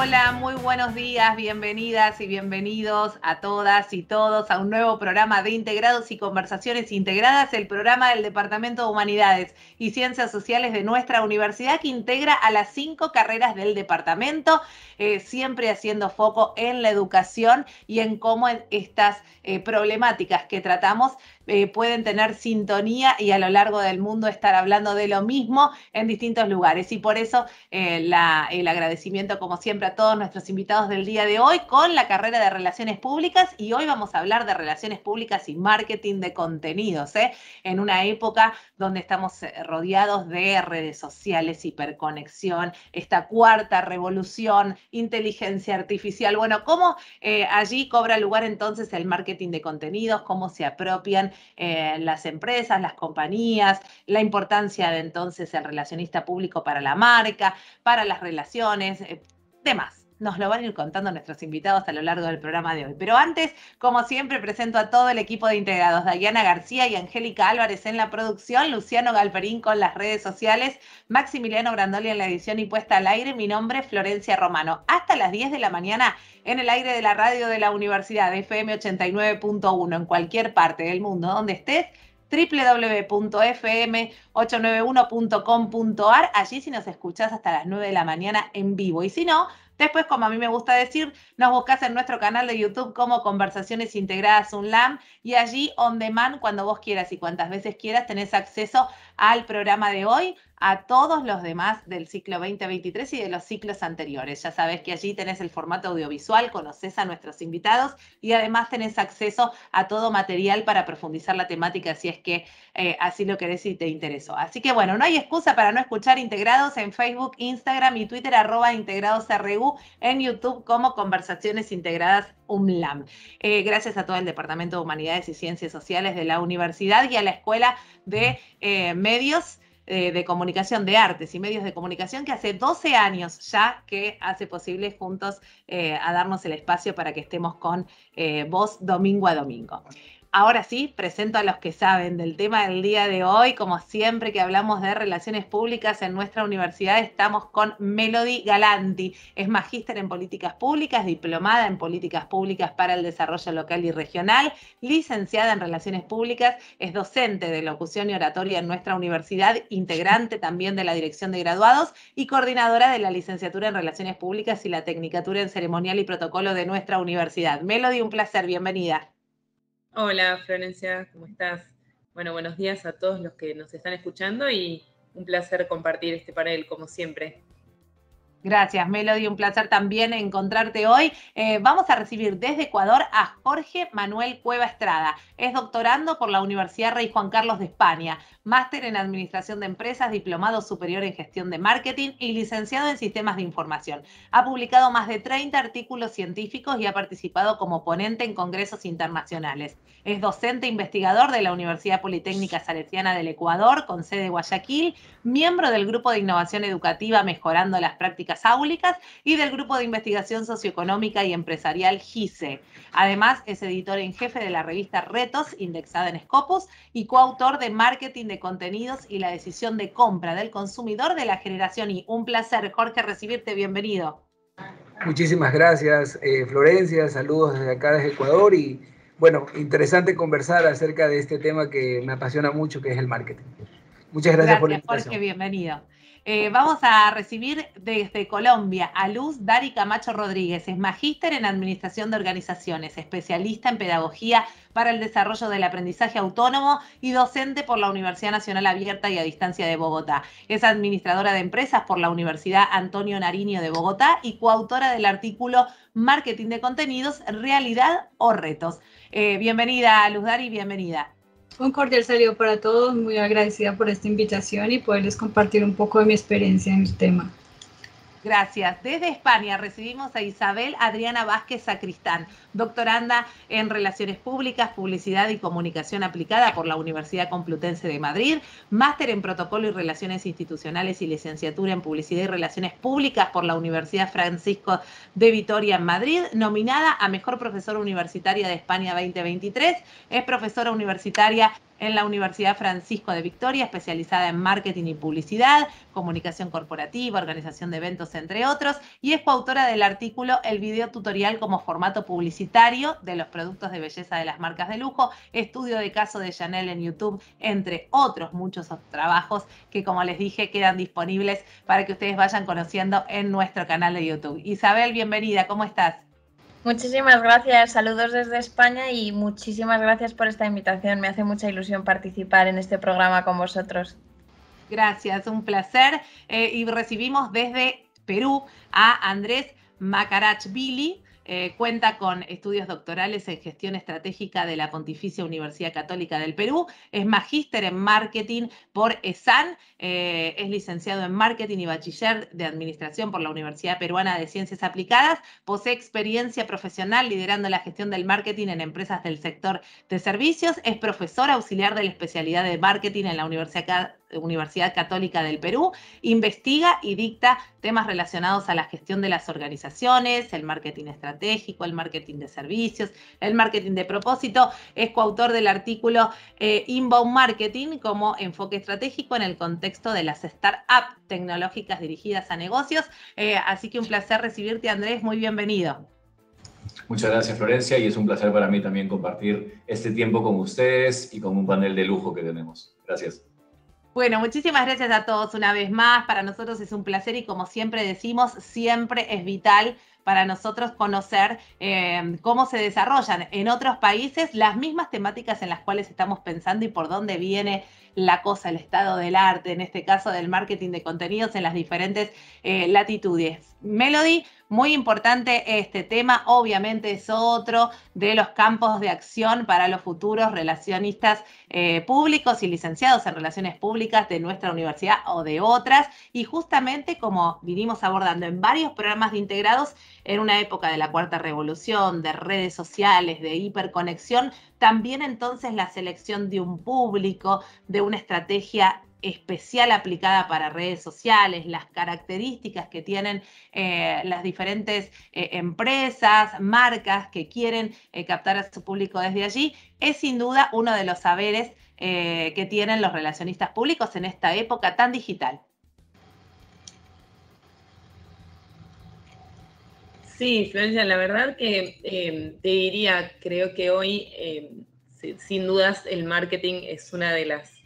Hola, muy buenos días, bienvenidas y bienvenidos a todas y todos a un nuevo programa de Integrados y Conversaciones Integradas, el programa del Departamento de Humanidades y Ciencias Sociales de nuestra universidad que integra a las cinco carreras del departamento, eh, siempre haciendo foco en la educación y en cómo estas eh, problemáticas que tratamos eh, pueden tener sintonía y a lo largo del mundo estar hablando de lo mismo en distintos lugares. Y por eso el agradecimiento, como siempre, a todos nuestros invitados del día de hoy con la carrera de Relaciones Públicas. Y hoy vamos a hablar de Relaciones Públicas y Marketing de Contenidos, ¿eh? en una época donde estamos eh, rodeados de redes sociales, hiperconexión, esta cuarta revolución, inteligencia artificial. Bueno, ¿cómo allí cobra lugar entonces el marketing de contenidos? ¿Cómo se apropian eh, las empresas, las compañías, la importancia de entonces el relacionista público para la marca, para las relaciones, eh, demás. Nos lo van a ir contando nuestros invitados a lo largo del programa de hoy. Pero antes, como siempre, presento a todo el equipo de integrados. Diana García y Angélica Álvarez en la producción, Luciano Galperín con las redes sociales, Maximiliano Grandoli en la edición y puesta al aire. Mi nombre Florencia Romano. Hasta las 10 de la mañana en el aire de la radio de la Universidad FM 89.1 en cualquier parte del mundo donde estés www.fm891.com.ar. Allí si nos escuchás hasta las 9 de la mañana en vivo. Y si no, Después, como a mí me gusta decir, nos buscas en nuestro canal de YouTube como Conversaciones Integradas UNLAM y allí on demand, cuando vos quieras y cuantas veces quieras, tenés acceso al programa de hoy, a todos los demás del ciclo 2023 y de los ciclos anteriores. Ya sabes que allí tenés el formato audiovisual, conoces a nuestros invitados y además tenés acceso a todo material para profundizar la temática si es que eh, así lo querés y te interesó. Así que bueno, no hay excusa para no escuchar Integrados en Facebook, Instagram y Twitter, arroba integrados.ru, en YouTube como Conversaciones Integradas UMLAM. Eh, gracias a todo el Departamento de Humanidades y Ciencias Sociales de la Universidad y a la Escuela de eh, Medios eh, de comunicación, de artes y medios de comunicación, que hace 12 años ya que hace posible juntos eh, a darnos el espacio para que estemos con eh, vos domingo a domingo. Ahora sí, presento a los que saben del tema del día de hoy. Como siempre que hablamos de relaciones públicas en nuestra universidad, estamos con Melody Galanti. Es magíster en políticas públicas, diplomada en políticas públicas para el desarrollo local y regional, licenciada en relaciones públicas, es docente de locución y oratoria en nuestra universidad, integrante también de la dirección de graduados y coordinadora de la licenciatura en relaciones públicas y la tecnicatura en ceremonial y protocolo de nuestra universidad. Melody, un placer, bienvenida. Hola Florencia, ¿cómo estás? Bueno, buenos días a todos los que nos están escuchando y un placer compartir este panel como siempre. Gracias, Melody. Un placer también encontrarte hoy. Eh, vamos a recibir desde Ecuador a Jorge Manuel Cueva Estrada. Es doctorando por la Universidad Rey Juan Carlos de España, máster en Administración de Empresas, diplomado superior en Gestión de Marketing y licenciado en Sistemas de Información. Ha publicado más de 30 artículos científicos y ha participado como ponente en congresos internacionales. Es docente e investigador de la Universidad Politécnica Salesiana del Ecuador, con sede Guayaquil, miembro del Grupo de Innovación Educativa Mejorando las Prácticas Áulicas y del Grupo de Investigación Socioeconómica y Empresarial GISE. Además, es editor en jefe de la revista Retos, indexada en Scopus, y coautor de Marketing de Contenidos y la Decisión de Compra del Consumidor de la Generación Y. Un placer, Jorge, recibirte. Bienvenido. Muchísimas gracias, eh, Florencia. Saludos desde acá, desde Ecuador. Y bueno, interesante conversar acerca de este tema que me apasiona mucho, que es el marketing. Muchas gracias, por la invitación. Jorge, bienvenido. Eh, vamos a recibir desde Colombia a Luz Dari Camacho Rodríguez. Es magíster en Administración de Organizaciones, especialista en Pedagogía para el Desarrollo del Aprendizaje Autónomo y docente por la Universidad Nacional Abierta y a Distancia de Bogotá. Es administradora de empresas por la Universidad Antonio Nariño de Bogotá y coautora del artículo Marketing de Contenidos, Realidad o Retos. Eh, bienvenida, Luz Dari, bienvenida. Un cordial saludo para todos, muy agradecida por esta invitación y poderles compartir un poco de mi experiencia en el tema. Gracias. Desde España recibimos a Isabel Adriana Vázquez Sacristán, doctoranda en Relaciones Públicas, Publicidad y Comunicación Aplicada por la Universidad Complutense de Madrid, máster en Protocolo y Relaciones Institucionales y licenciatura en Publicidad y Relaciones Públicas por la Universidad Francisco de Vitoria en Madrid, nominada a Mejor Profesora Universitaria de España 2023, es profesora universitaria en la Universidad Francisco de Victoria, especializada en marketing y publicidad, comunicación corporativa, organización de eventos, entre otros, y es coautora del artículo El video tutorial como formato publicitario de los productos de belleza de las marcas de lujo, estudio de caso de Chanel en YouTube, entre otros muchos trabajos que, como les dije, quedan disponibles para que ustedes vayan conociendo en nuestro canal de YouTube. Isabel, bienvenida, ¿cómo estás? Muchísimas gracias, saludos desde España y muchísimas gracias por esta invitación. Me hace mucha ilusión participar en este programa con vosotros. Gracias, un placer. Eh, y recibimos desde Perú a Andrés Macarachvili. Eh, cuenta con estudios doctorales en gestión estratégica de la Pontificia Universidad Católica del Perú, es magíster en marketing por ESAN, eh, es licenciado en marketing y bachiller de administración por la Universidad Peruana de Ciencias Aplicadas, posee experiencia profesional liderando la gestión del marketing en empresas del sector de servicios, es profesor auxiliar de la especialidad de marketing en la Universidad Universidad Católica del Perú, investiga y dicta temas relacionados a la gestión de las organizaciones, el marketing estratégico, el marketing de servicios, el marketing de propósito. Es coautor del artículo eh, Inbound Marketing como enfoque estratégico en el contexto de las startups tecnológicas dirigidas a negocios. Eh, así que un placer recibirte, Andrés. Muy bienvenido. Muchas gracias, Florencia, y es un placer para mí también compartir este tiempo con ustedes y con un panel de lujo que tenemos. Gracias. Bueno, muchísimas gracias a todos una vez más. Para nosotros es un placer y como siempre decimos, siempre es vital para nosotros conocer eh, cómo se desarrollan en otros países las mismas temáticas en las cuales estamos pensando y por dónde viene la cosa, el estado del arte, en este caso del marketing de contenidos en las diferentes eh, latitudes. Melody, muy importante este tema, obviamente es otro de los campos de acción para los futuros relacionistas eh, públicos y licenciados en relaciones públicas de nuestra universidad o de otras. Y justamente como vinimos abordando en varios programas de integrados, en una época de la cuarta revolución, de redes sociales, de hiperconexión, también entonces la selección de un público, de una estrategia especial aplicada para redes sociales, las características que tienen eh, las diferentes eh, empresas, marcas que quieren eh, captar a su público desde allí, es sin duda uno de los saberes que tienen los relacionistas públicos en esta época tan digital. Sí, Florencia, la verdad que te diría, creo que hoy, sin dudas, el marketing es una de las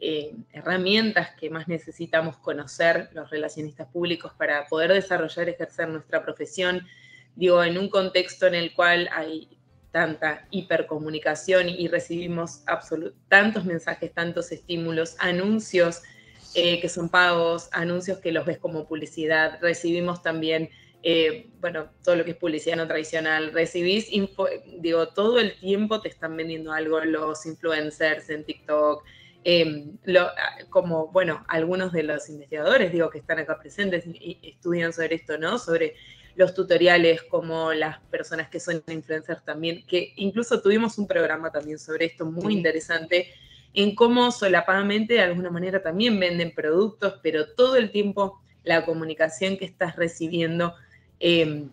eh, herramientas que más necesitamos conocer los relacionistas públicos para poder desarrollar, ejercer nuestra profesión. Digo, en un contexto en el cual hay tanta hipercomunicación y recibimos tantos mensajes, tantos estímulos, anuncios eh, que son pagos, anuncios que los ves como publicidad, recibimos también, eh, bueno, todo lo que es publicidad no tradicional, recibís, info, digo, todo el tiempo te están vendiendo algo los influencers en TikTok, Em, como, bueno, algunos de los investigadores, digo, que están acá presentes y estudian sobre esto, ¿no? Sobre los tutoriales, como las personas que son influencers también, que incluso tuvimos un programa también sobre esto muy interesante, en cómo solapadamente de alguna manera también venden productos, pero todo el tiempo la comunicación que estás recibiendo em,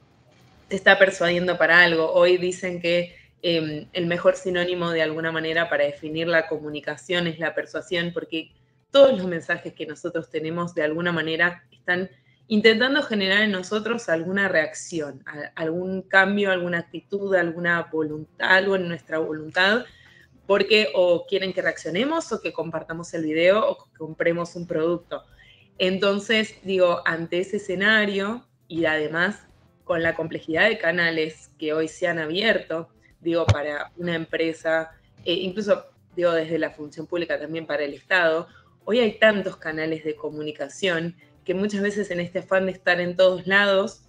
te está persuadiendo para algo. Hoy dicen que Em, el mejor sinónimo de alguna manera para definir la comunicación es la persuasión, porque todos los mensajes que nosotros tenemos de alguna manera están intentando generar en nosotros alguna reacción, algún cambio, alguna actitud, alguna voluntad, algo en nuestra voluntad, porque o quieren que reaccionemos o que compartamos el video o que compremos un producto. Entonces, digo, ante ese escenario y además con la complejidad de canales que hoy se han abierto, digo, para una empresa, e incluso digo desde la función pública también para el Estado, hoy hay tantos canales de comunicación que muchas veces en este afán de estar en todos lados,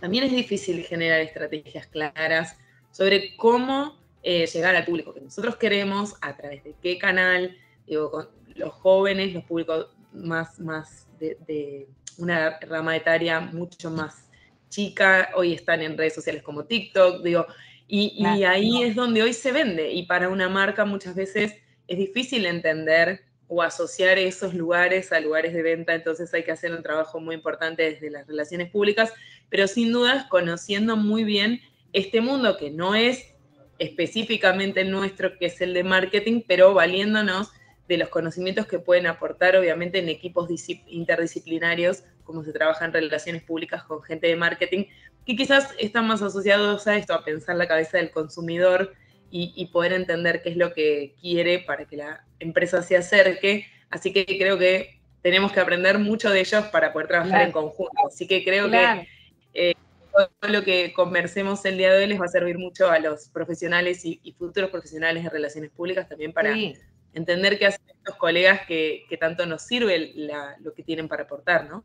también es difícil generar estrategias claras sobre cómo eh, llegar al público que nosotros queremos, a través de qué canal, digo, con los jóvenes, los públicos más, más de una rama etaria mucho más chica, hoy están en redes sociales como TikTok, digo, y, ahí es donde hoy se vende. Y para una marca muchas veces es difícil entender o asociar esos lugares a lugares de venta, entonces hay que hacer un trabajo muy importante desde las relaciones públicas, pero sin dudas conociendo muy bien este mundo que no es específicamente el nuestro, que es el de marketing, pero valiéndonos de los conocimientos que pueden aportar, obviamente, en equipos interdisciplinarios, como se trabaja en relaciones públicas con gente de marketing, que quizás están más asociados a esto, a pensar la cabeza del consumidor y, poder entender qué es lo que quiere para que la empresa se acerque. Así que creo que tenemos que aprender mucho de ellos para poder trabajar en conjunto. Así que creo que eh, todo lo que conversemos el día de hoy les va a servir mucho a los profesionales y, futuros profesionales de relaciones públicas también para entender qué hacen estos colegas que, tanto nos sirve lo que tienen para aportar, ¿no?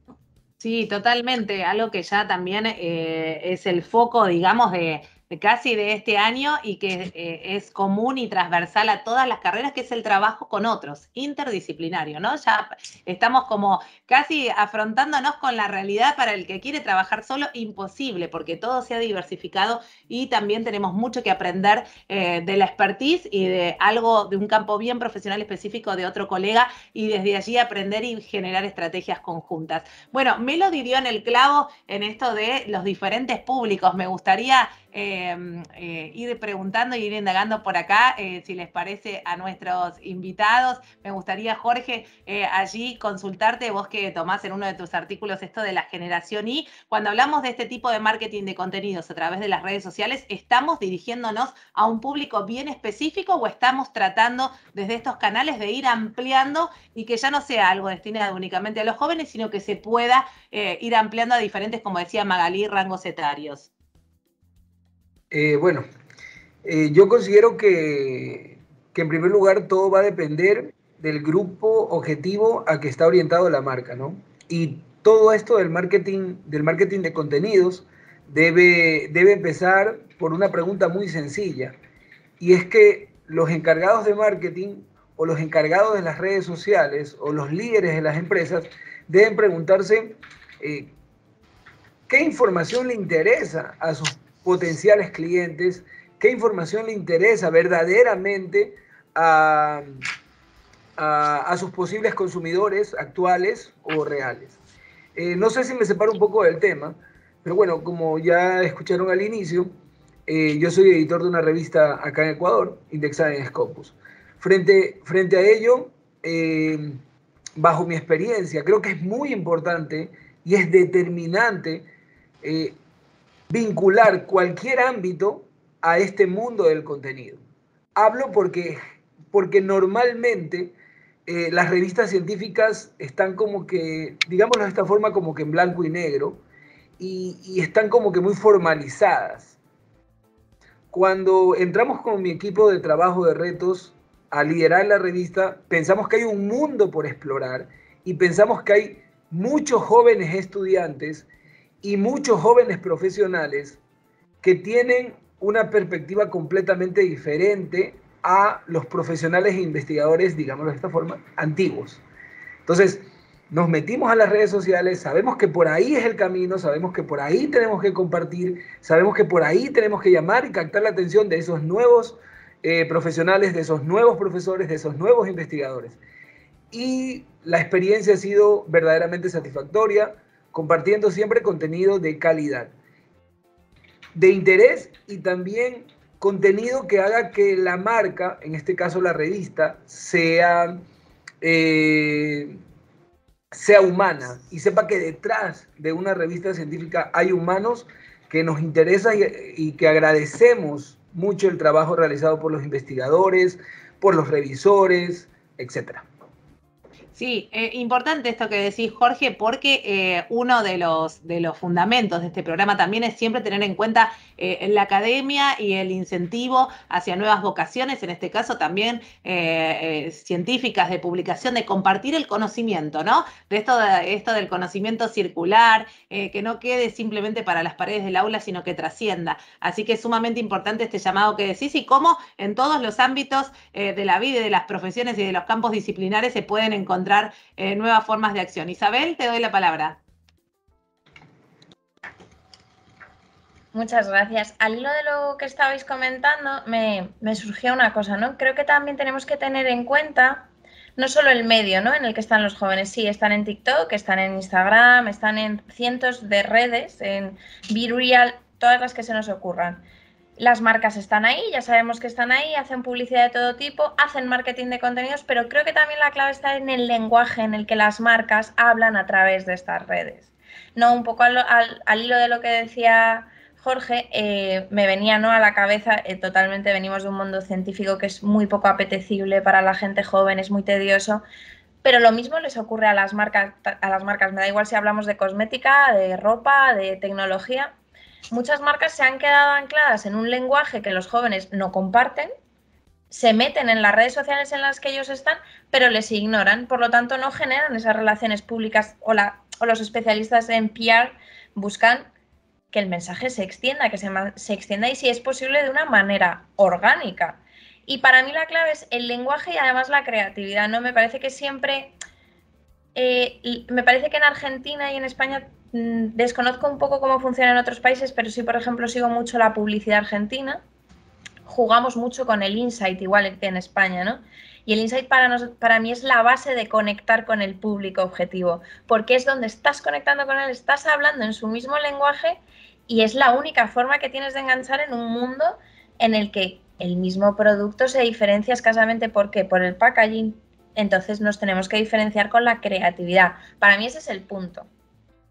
Sí, totalmente. Algo que ya también eh, es el foco, digamos, de, casi de este año y que eh, es común y transversal a todas las carreras, que es el trabajo con otros, interdisciplinario, ¿no? Ya estamos como casi afrontándonos con la realidad para el que quiere trabajar solo, imposible, porque todo se ha diversificado y también tenemos mucho que aprender eh, de la expertise y de algo, de un campo bien profesional específico de otro colega y desde allí aprender y generar estrategias conjuntas. Bueno, me lo dio en el clavo en esto de los diferentes públicos. Me gustaría Em, eh, ir preguntando y ir indagando por acá, eh, si les parece a nuestros invitados. Me gustaría, Jorge, eh, allí consultarte, vos que tomás en uno de tus artículos esto de la generación Y, cuando hablamos de este tipo de marketing de contenidos a través de las redes sociales, ¿estamos dirigiéndonos a un público bien específico o estamos tratando desde estos canales de ir ampliando y que ya no sea algo destinado únicamente a los jóvenes, sino que se pueda ir ampliando a diferentes, como decía Magalí, rangos etarios? Eh, bueno, eh, yo considero que, en primer lugar todo va a depender del grupo objetivo a que está orientado la marca, ¿no? Y todo esto del marketing, del marketing de contenidos debe, debe empezar por una pregunta muy sencilla. Y es que los encargados de marketing o los encargados de las redes sociales o los líderes de las empresas deben preguntarse eh, qué información le interesa a sus potenciales clientes, qué información le interesa verdaderamente a, sus posibles consumidores actuales o reales. Eh, no sé si me separo un poco del tema, pero bueno, como ya escucharon al inicio, eh, yo soy editor de una revista acá en Ecuador, indexada en Scopus. Frente, frente a ello, eh, bajo mi experiencia, creo que es muy importante y es determinante vincular cualquier ámbito a este mundo del contenido. Hablo porque, porque normalmente eh, las revistas científicas están como que, digámoslo de esta forma, como que en blanco y negro y, y están como que muy formalizadas. Cuando entramos con mi equipo de trabajo de retos a liderar la revista, pensamos que hay un mundo por explorar y pensamos que hay muchos jóvenes estudiantes y muchos jóvenes profesionales que tienen una perspectiva completamente diferente a los profesionales e investigadores, digámoslo de esta forma, antiguos. Entonces, nos metimos a las redes sociales, sabemos que por ahí es el camino, sabemos que por ahí tenemos que compartir, sabemos que por ahí tenemos que llamar y captar la atención de esos nuevos eh, profesionales, de esos nuevos profesores, de esos nuevos investigadores. Y la experiencia ha sido verdaderamente satisfactoria compartiendo siempre contenido de calidad, de interés y también contenido que haga que la marca, en este caso la revista, sea, eh, sea humana y sepa que detrás de una revista científica hay humanos que nos interesa y, y que agradecemos mucho el trabajo realizado por los investigadores, por los revisores, etcétera. Sí, eh, importante esto que decís, Jorge, porque eh, uno de los, de los fundamentos de este programa también es siempre tener en cuenta eh, la academia y el incentivo hacia nuevas vocaciones, en este caso también científicas de publicación, de compartir el conocimiento, ¿no? De esto, de, esto del conocimiento circular, que no quede simplemente para las paredes del aula, sino que trascienda. Así que es sumamente importante este llamado que decís y cómo en todos los ámbitos de la vida y de las profesiones y de los campos disciplinares se pueden encontrar eh, nuevas formas de acción. Isabel, te doy la palabra. Muchas gracias. Al hilo de lo que estabais comentando, me, surgió una cosa, ¿no? Creo que también tenemos que tener en cuenta no solo el medio ¿no? en el que están los jóvenes, sí, están en TikTok, están en Instagram, están en cientos de redes, en BeReal, todas las que se nos ocurran. Las marcas están ahí, ya sabemos que están ahí, hacen publicidad de todo tipo, hacen marketing de contenidos, pero creo que también la clave está en el lenguaje en el que las marcas hablan a través de estas redes. No, un poco al, hilo de lo que decía Jorge, eh, me venía ¿no? a la cabeza, eh, totalmente venimos de un mundo científico que es muy poco apetecible para la gente joven, es muy tedioso, pero lo mismo les ocurre a las marcas, a las marcas. me da igual si hablamos de cosmética, de ropa, de tecnología, muchas marcas se han quedado ancladas en un lenguaje que los jóvenes no comparten, se meten en las redes sociales en las que ellos están, pero les ignoran, por lo tanto no generan esas relaciones públicas o, los especialistas en PR buscan que el mensaje se extienda, que se, se extienda y si es posible de una manera orgánica. Y para mí la clave es el lenguaje y además la creatividad, ¿no? Me parece que siempre, eh, me parece que en Argentina y en España desconozco un poco cómo funciona en otros países, pero sí, por ejemplo, sigo mucho la publicidad argentina. Jugamos mucho con el insight, igual que en España, ¿no? Y el insight para, para mí es la base de conectar con el público objetivo, porque es donde estás conectando con él, estás hablando en su mismo lenguaje y es la única forma que tienes de enganchar en un mundo en el que el mismo producto se diferencia escasamente. ¿Por qué? Por el packaging. Entonces nos tenemos que diferenciar con la creatividad. Para mí ese es el punto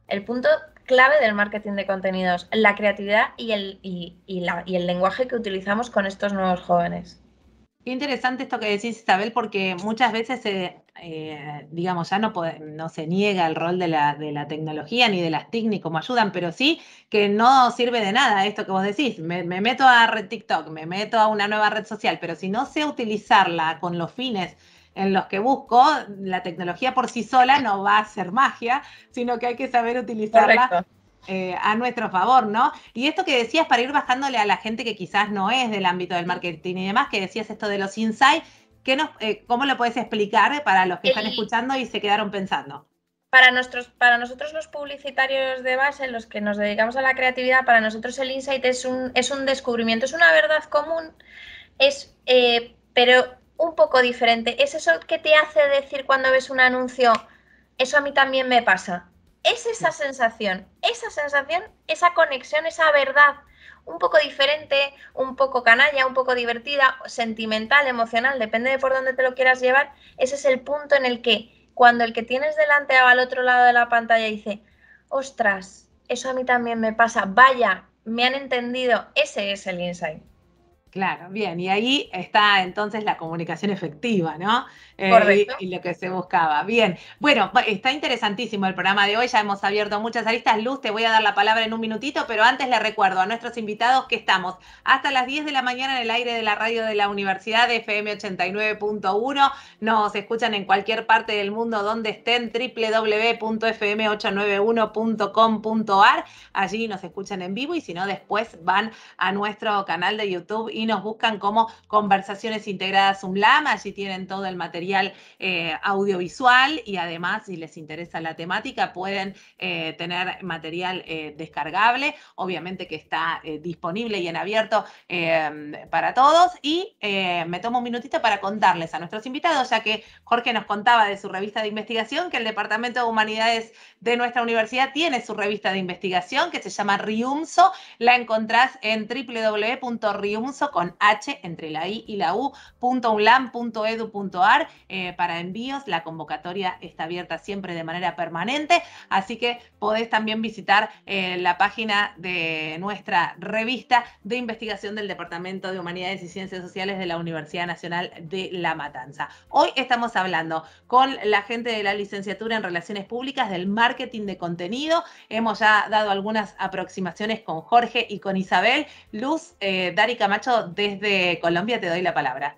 el punto clave del marketing de contenidos, la creatividad y el, y, el lenguaje que utilizamos con estos nuevos jóvenes. Qué interesante esto que decís, Isabel, porque muchas veces, eh, digamos, ya no, se niega el rol de la, la, tecnología ni de las TIC como ayudan, pero sí que no sirve de nada esto que vos decís. Me, me, meto a TikTok, me meto a una nueva red social, pero si no sé utilizarla con los fines en los que busco, la tecnología por sí sola no va a ser magia, sino que hay que saber utilizarla eh, a nuestro favor, ¿no? Y esto que decías para ir bajándole a la gente que quizás no es del ámbito del marketing y demás, que decías esto de los insights, eh, ¿cómo lo puedes explicar para los que están escuchando y se quedaron pensando? Para, nuestros, para nosotros los publicitarios de base, los que nos dedicamos a la creatividad, para nosotros el insight es un, es un descubrimiento, es una verdad común, es, eh, pero un poco diferente. Es eso que te hace decir cuando ves un anuncio, eso a mí también me pasa. Es esa sensación, esa sensación, esa conexión, esa verdad un poco diferente, un poco canalla, un poco divertida, sentimental, emocional, depende de por dónde te lo quieras llevar. Ese es el punto en el que cuando el que tienes delante va al otro lado de la pantalla dice, ostras, eso a mí también me pasa, vaya, me han entendido, ese es el insight. Claro, bien, y ahí está entonces la comunicación efectiva, ¿no? Eh, y, lo que se buscaba. Bien, bueno, está interesantísimo el programa de hoy, ya hemos abierto muchas aristas. Luz, te voy a dar la palabra en un minutito, pero antes le recuerdo a nuestros invitados que estamos hasta las 10 de la mañana en el aire de la radio de la Universidad de FM 89.1. Nos escuchan en cualquier parte del mundo donde estén, www.fm891.com.ar. Allí nos escuchan en vivo y si no, después van a nuestro canal de YouTube nos buscan como Conversaciones Integradas UMLAM. Allí tienen todo el material eh, audiovisual y además, si les interesa la temática, pueden eh, tener material eh, descargable, obviamente que está disponible y en abierto para todos. Y me tomo un minutito para contarles a nuestros invitados, ya que Jorge nos contaba de su revista de investigación, que el Departamento de Humanidades de nuestra universidad tiene su revista de investigación que se llama Riumso. La encontrás en www.riumso con H entre la I y la U, eh, para envíos. La convocatoria está abierta siempre de manera permanente, así que podés también visitar eh, la página de nuestra revista de investigación del Departamento de Humanidades y Ciencias Sociales de la Universidad Nacional de La Matanza. Hoy estamos hablando con la gente de la licenciatura en Relaciones Públicas del marketing de contenido. Hemos ya dado algunas aproximaciones con Jorge y con Isabel. Luz, eh, Dari Camacho desde Colombia, te doy la palabra.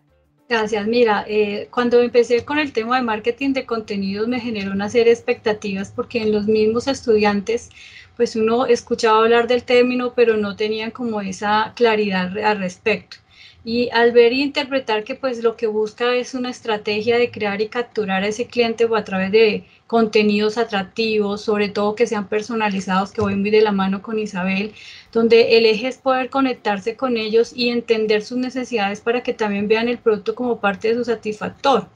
Gracias. Mira, eh, cuando empecé con el tema de marketing de contenidos me generó una serie de expectativas porque en los mismos estudiantes, pues uno escuchaba hablar del término, pero no tenían como esa claridad al respecto. Y al ver y interpretar que pues lo que busca es una estrategia de crear y capturar a ese cliente o a través de contenidos atractivos, sobre todo que sean personalizados, que voy muy de la mano con Isabel, donde el eje es poder conectarse con ellos y entender sus necesidades para que también vean el producto como parte de su satisfactor.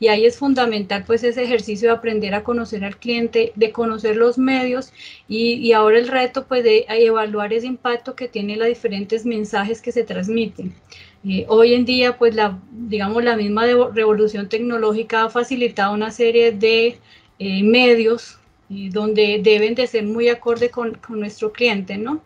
Y ahí es fundamental pues ese ejercicio de aprender a conocer al cliente, de conocer los medios y, y ahora el reto pues de evaluar ese impacto que tiene los diferentes mensajes que se transmiten. Eh, hoy en día, pues la, digamos, la misma revolución tecnológica ha facilitado una serie de eh, medios eh, donde deben de ser muy acorde con, nuestro cliente, ¿no?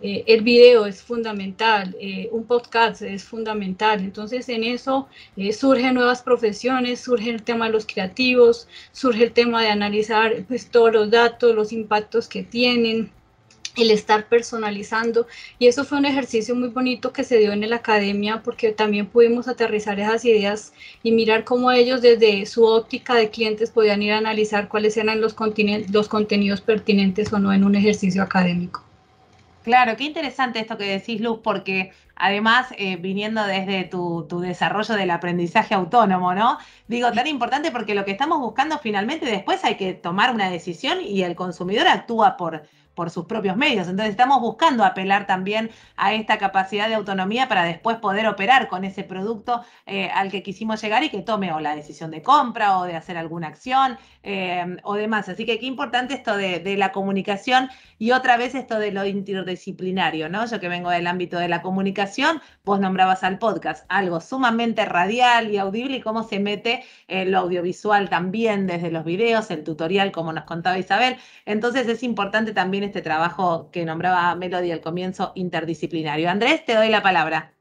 el video es fundamental, un podcast es fundamental. Entonces en eso surgen nuevas profesiones, surge el tema de los creativos, surge el tema de analizar pues, todos los datos, los impactos que tienen, el estar personalizando. Y eso fue un ejercicio muy bonito que se dio en la academia porque también pudimos aterrizar esas ideas y mirar cómo ellos desde su óptica de clientes podían ir a analizar cuáles eran los, los contenidos pertinentes o no en un ejercicio académico. Claro, qué interesante esto que decís, Luz, porque además, eh, viniendo desde tu, tu, desarrollo del aprendizaje autónomo, ¿no? Digo, tan importante porque lo que estamos buscando finalmente después hay que tomar una decisión y el consumidor actúa por, por sus propios medios. Entonces estamos buscando apelar también a esta capacidad de autonomía para después poder operar con ese producto eh, al que quisimos llegar y que tome o la decisión de compra o de hacer alguna acción eh, o demás. Así que qué importante esto de, de, la comunicación y otra vez esto de lo interdisciplinario, ¿no? Yo que vengo del ámbito de la comunicación, vos nombrabas al podcast, algo sumamente radial y audible y cómo se mete lo audiovisual también desde los videos, el tutorial, como nos contaba Isabel. Entonces es importante también este trabajo que nombraba Melody al comienzo, interdisciplinario. Andrés, te doy la palabra.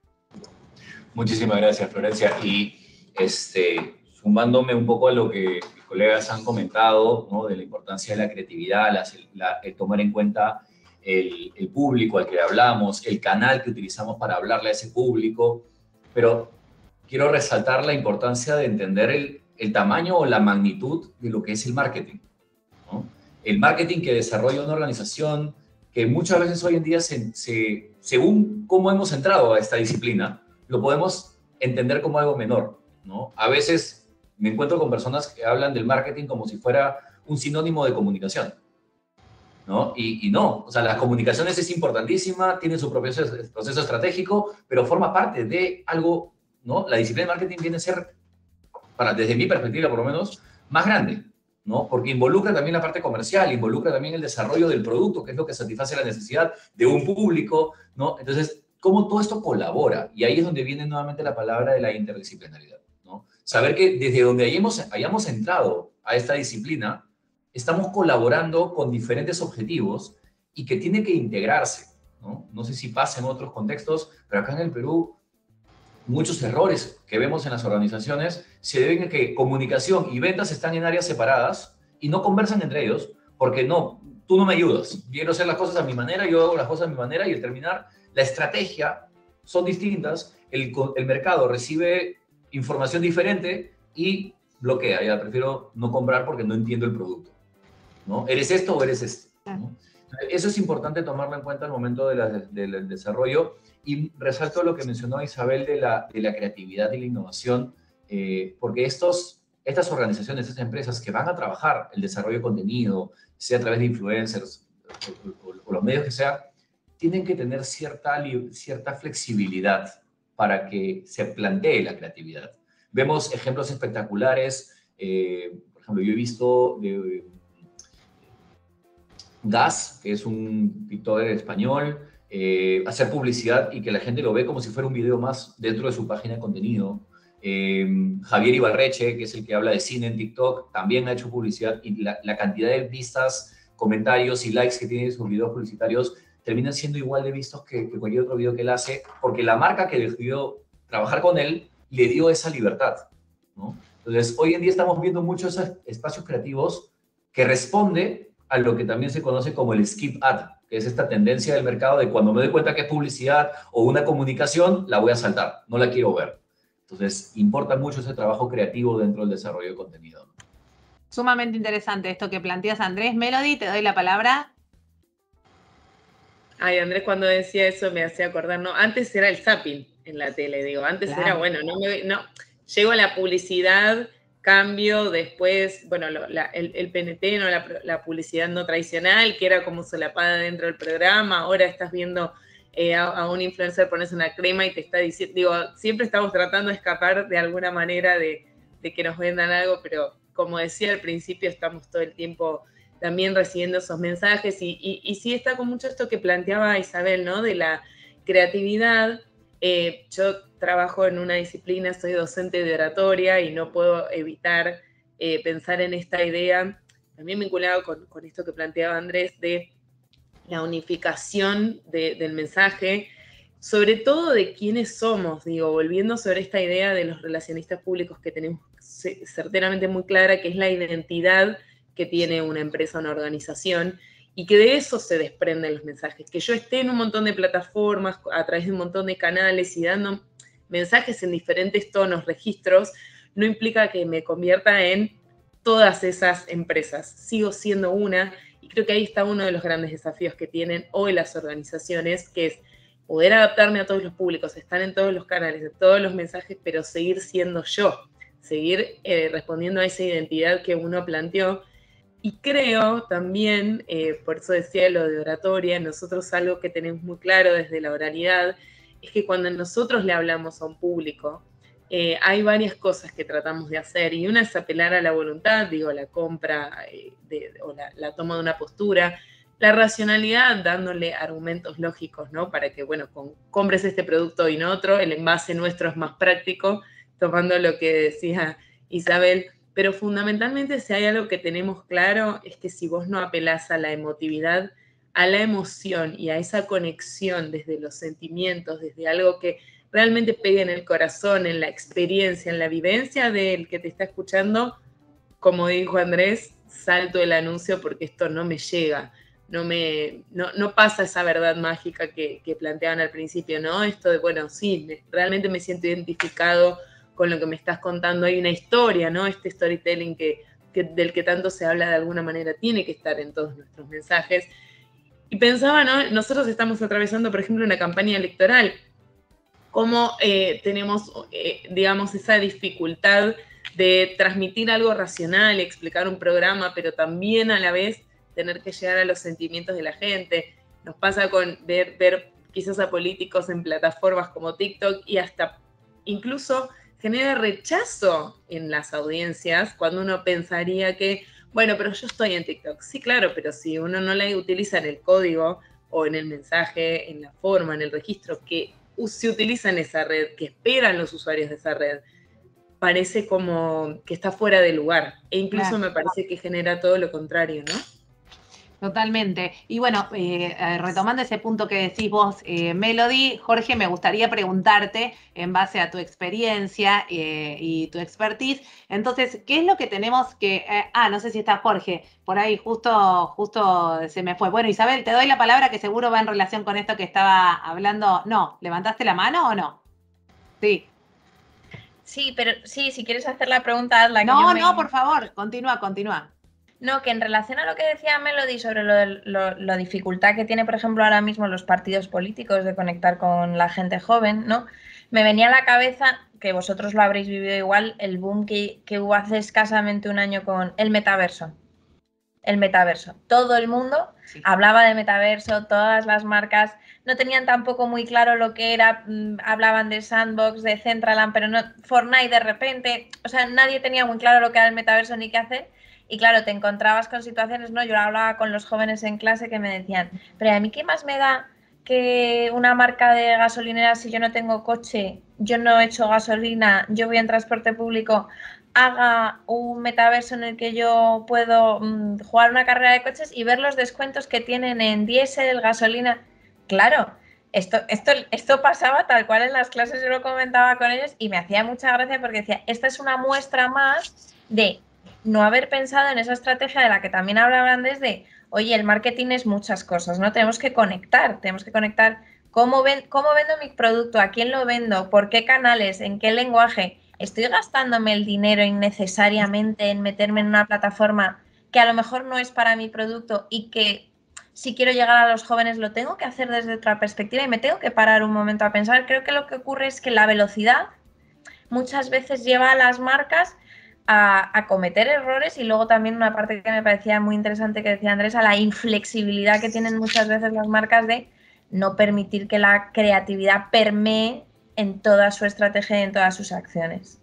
Muchísimas gracias, Florencia. Y este, sumándome un poco a lo que colegas han comentado, ¿no? de la importancia de la creatividad, la, el tomar en cuenta el, el, público al que hablamos, el canal que utilizamos para hablarle a ese público, pero quiero resaltar la importancia de entender el, el tamaño o la magnitud de lo que es el marketing el marketing que desarrolla una organización, que muchas veces hoy en día, según cómo hemos entrado a esta disciplina, lo podemos entender como algo menor, ¿no? A veces me encuentro con personas que hablan del marketing como si fuera un sinónimo de comunicación, ¿no? Y, no, o sea, las comunicaciones es importantísima, tiene su propio proceso estratégico, pero forma parte de algo, ¿no? La disciplina de marketing viene a ser, para, desde mi perspectiva por lo menos, más grande, ¿no? Porque involucra también la parte comercial, involucra también el desarrollo del producto, que es lo que satisface la necesidad de un público, ¿no? Entonces, ¿cómo todo esto colabora? Y ahí es donde viene nuevamente la palabra de la interdisciplinaridad. Saber que desde donde hayamos, hayamos entrado a esta disciplina, estamos colaborando con diferentes objetivos y que tiene que integrarse, ¿no? No sé si pasa en otros contextos, pero acá en el Perú muchos errores que vemos en las organizaciones se deben a que comunicación y ventas están en áreas separadas y no conversan entre ellos, porque no, tú no me ayudas. Quiero hacer las cosas a mi manera, yo hago las cosas a mi manera y al terminar, la estrategia son distintas, el, el mercado recibe información diferente y bloquea. Ya prefiero no comprar porque no entiendo el producto. ¿no? ¿Eres esto o eres esto? Eso es importante tomarlo en cuenta al momento del desarrollo y resalto lo que mencionó Isabel de la, de la creatividad y la innovación, eh, porque estos, estas organizaciones, estas empresas que van a trabajar el desarrollo de contenido, sea a través de influencers o, los medios que sea, tienen que tener cierta, cierta flexibilidad para que se plantee la creatividad. Vemos ejemplos espectaculares, eh, por ejemplo, yo he visto de, Gas, que es un TikToker español, eh, hacer publicidad y que la gente lo ve como si fuera un video más dentro de su página de contenido. Eh, Javier Ibarreche, que es el que habla de cine en TikTok, también ha hecho publicidad y la, cantidad de vistas, comentarios y likes que tiene sus videos publicitarios terminan siendo igual de vistos que, cualquier otro video que él hace, porque la marca que decidió trabajar con él le dio esa libertad. Entonces, hoy en día estamos viendo muchos espacios creativos que responde a lo que también se conoce como el skip ad, que es esta tendencia del mercado de cuando me doy cuenta que es publicidad o una comunicación, la voy a saltar, no la quiero ver. Entonces, importa mucho ese trabajo creativo dentro del desarrollo de contenido. Sumamente interesante esto que planteas, Andrés. Melody, te doy la palabra. Ay, Andrés, cuando decía eso me hacía acordar, no, antes era el zapping en la tele, digo, antes era, bueno, no, me, no, llego a la publicidad cambio después, bueno, el, PNT, ¿no? La, publicidad no tradicional, que era como solapada dentro del programa, ahora estás viendo eh, a, un influencer ponerse una crema y te está diciendo, digo, siempre estamos tratando de escapar de alguna manera de, que nos vendan algo, pero como decía al principio, estamos todo el tiempo también recibiendo esos mensajes y, y, sí está con mucho esto que planteaba Isabel, ¿no? De la creatividad. Eh, yo trabajo en una disciplina, soy docente de oratoria y no puedo evitar eh, pensar en esta idea, también vinculado con, con, esto que planteaba Andrés, de la unificación del mensaje, sobre todo de quiénes somos, digo, volviendo sobre esta idea de los relacionistas públicos que tenemos certeramente muy clara, que es la identidad que tiene una empresa, una organización, y que de eso se desprenden los mensajes. Que yo esté en un montón de plataformas, a través de un montón de canales y dando mensajes en diferentes tonos, registros, no implica que me convierta en todas esas empresas. Sigo siendo una y creo que ahí está uno de los grandes desafíos que tienen hoy las organizaciones, que es poder adaptarme a todos los públicos, estar en todos los canales, en todos los mensajes, pero seguir siendo yo, seguir eh, respondiendo a esa identidad que uno planteó. Y creo también, eh, por eso decía lo de oratoria, nosotros algo que tenemos muy claro desde la oralidad, es que cuando nosotros le hablamos a un público, eh, hay varias cosas que tratamos de hacer y una es apelar a la voluntad, digo, la compra eh, o la, toma de una postura, la racionalidad dándole argumentos lógicos, ¿no? Para que, bueno, compres este producto y no otro, el envase nuestro es más práctico, tomando lo que decía Isabel, pero fundamentalmente si hay algo que tenemos claro es que si vos no apelás a la emotividad, a la emoción y a esa conexión desde los sentimientos, desde algo que realmente pegue en el corazón, en la experiencia, en la vivencia del que te está escuchando, como dijo Andrés, salto el anuncio porque esto no me llega, no, me, no, pasa esa verdad mágica que, planteaban al principio, ¿no? Esto de, bueno, sí, realmente me siento identificado con lo que me estás contando, hay una historia, ¿no? Este storytelling que, del que tanto se habla de alguna manera tiene que estar en todos nuestros mensajes y pensaba, ¿no? Nosotros estamos atravesando, por ejemplo, una campaña electoral. ¿Cómo eh, tenemos, eh, digamos, esa dificultad de transmitir algo racional, explicar un programa, pero también a la vez tener que llegar a los sentimientos de la gente? Nos pasa con ver, ver quizás a políticos en plataformas como TikTok y hasta incluso genera rechazo en las audiencias cuando uno pensaría que bueno, pero yo estoy en TikTok. Sí, claro, pero si uno no la utiliza en el código o en el mensaje, en la forma, en el registro que se utiliza en esa red, que esperan los usuarios de esa red, parece como que está fuera de lugar. E incluso me parece que genera todo lo contrario, ¿no? Totalmente. Y bueno, eh, eh, retomando ese punto que decís vos, eh, Melody, Jorge, me gustaría preguntarte, en base a tu experiencia y tu expertise, entonces, ¿qué es lo que tenemos que... ah, no sé si está Jorge, por ahí justo, justo se me fue. Bueno, Isabel, te doy la palabra que seguro va en relación con esto que estaba hablando. No, ¿levantaste la mano o no? Sí. Sí, pero sí, si quieres hacer la pregunta, hazla. No, no, por favor, continúa, continúa. No, que en relación a lo que decía Melody sobre lo, la dificultad que tiene, por ejemplo, ahora mismo los partidos políticos de conectar con la gente joven, ¿no? Me venía a la cabeza, que vosotros lo habréis vivido igual, el boom que, hubo hace escasamente un año con el metaverso. El metaverso. Todo el mundo hablaba de metaverso, todas las marcas no tenían tampoco muy claro lo que era, mm, hablaban de Sandbox, de Centraland, pero no Fortnite de repente, o sea, nadie tenía muy claro lo que era el metaverso ni qué hacer y claro, te encontrabas con situaciones, ¿no? Yo hablaba con los jóvenes en clase que me decían, pero a mí qué más me da que una marca de gasolinera si yo no tengo coche, yo no he hecho gasolina, yo voy en transporte público, haga un metaverso en el que yo puedo mm, jugar una carrera de coches y ver los descuentos que tienen en diésel, gasolina. Claro, esto, esto, esto pasaba tal cual en las clases, yo lo comentaba con ellos y me hacía mucha gracia porque decía, esta es una muestra más de no haber pensado en esa estrategia de la que también hablaban desde, oye, el marketing es muchas cosas, ¿no? Tenemos que conectar, tenemos que conectar cómo, ven, cómo vendo mi producto, a quién lo vendo, por qué canales, en qué lenguaje. Estoy gastándome el dinero innecesariamente en meterme en una plataforma que a lo mejor no es para mi producto y que si quiero llegar a los jóvenes lo tengo que hacer desde otra perspectiva y me tengo que parar un momento a pensar. Creo que lo que ocurre es que la velocidad muchas veces lleva a las marcas a, cometer errores y luego también una parte que me parecía muy interesante que decía Andrés, a la inflexibilidad que tienen muchas veces las marcas de no permitir que la creatividad permee en toda su estrategia y en todas sus acciones.